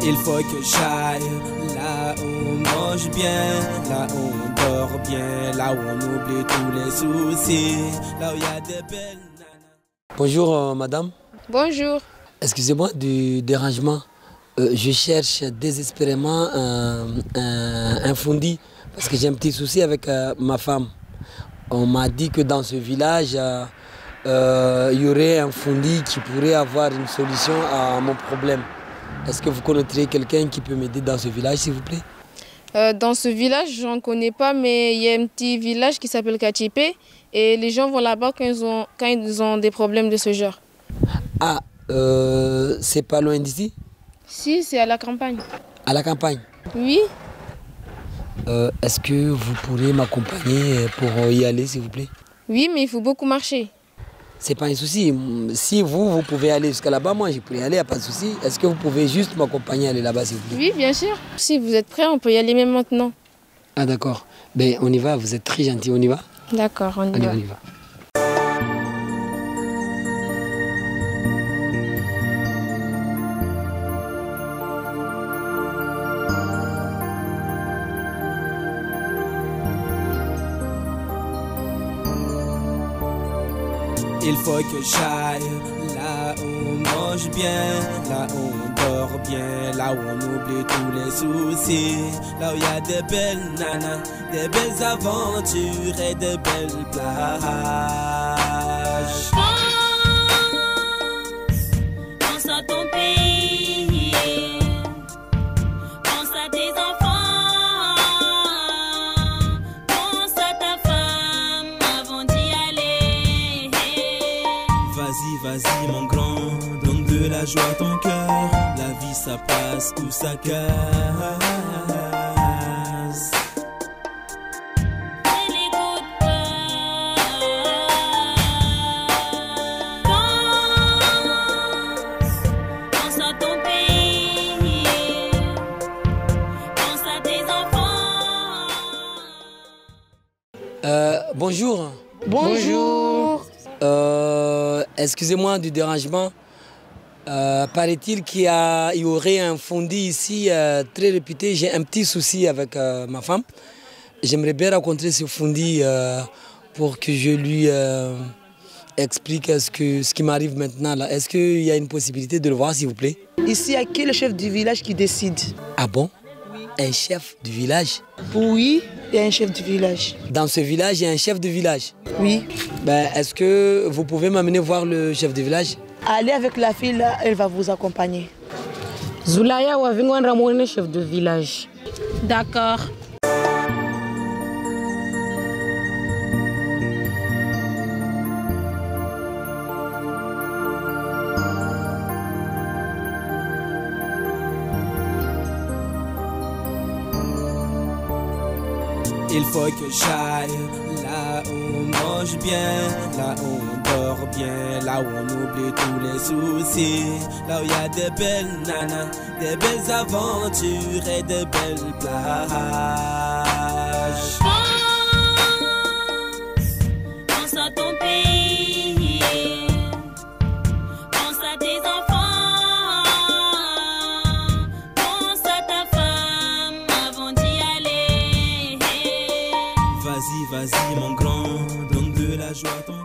Il faut que j'aille là où on mange bien, là où on dort bien, là où on oublie tous les soucis, là où il y a des belles nanas. Bonjour euh, madame. Bonjour. Excusez-moi du dérangement. Euh, je cherche désespérément un, un, un fondi parce que j'ai un petit souci avec euh, ma femme. On m'a dit que dans ce village, euh, euh, il y aurait un fondi qui pourrait avoir une solution à mon problème. Est-ce que vous connaîtrez quelqu'un qui peut m'aider dans ce village, s'il vous plaît? Euh, dans ce village, j'en connais pas, mais il y a un petit village qui s'appelle Kachipé et les gens vont là-bas quand, ils ont- quand ils ont des problèmes de ce genre. Ah, euh, c'est pas loin d'ici? Si, c'est à la campagne. À la campagne? Oui, Euh, Est-ce que vous pourrez m'accompagner pour y aller, s'il vous plaît? Oui, mais il faut beaucoup marcher. C'est pas un souci. Si vous, vous pouvez aller jusqu'à là-bas, moi, je pourrais y aller, y a pas de souci. Est-ce que vous pouvez juste m'accompagner à aller là-bas, s'il vous plaît? Oui, bien sûr. Si vous êtes prêts, on peut y aller même maintenant. Ah, d'accord. Ben, on y va, vous êtes très gentil, on y va? D'accord, on y Allez, va. on y va. Il faut que j'aille. Là où on mange bien, là où on dort bien, là où on oublie tous les soucis, là où il y a des belles nanas, des belles aventures et des belles plages. Vas-y, mon grand, donne de la joie à ton cœur. La vie, ça passe ou ça casse. Ne l'écoute pas. Pense, pense à ton pays, pense à tes enfants. Euh, bonjour. Bonjour. Euh, Excusez-moi du dérangement. Euh, Paraît-il qu'il y, aurait un fondi ici euh, très réputé. J'ai un petit souci avec ma femme. J'aimerais bien rencontrer ce fondi pour que je lui explique ce, que, ce qui m'arrive maintenant. Est-ce qu'il y a une possibilité de le voir, s'il vous plaît? Ici, il y a qui le chef du village qui décide? Ah bon? Un chef du village? Oui, il y a un chef du village. Dans ce village, il y a un chef de village. Oui. Ben, Est-ce que vous pouvez m'amener voir le chef de village? Allez avec la fille là, elle va vous accompagner. Zulaya Wavingwan Ramone, chef de village. D'accord. Il faut que j'aille là où on mange bien, là où on dort bien, là où on oublie tous les soucis, là où il y a des belles nanas, des belles aventures et des belles plages. Vas-y, mon grand, donne de la joie ton.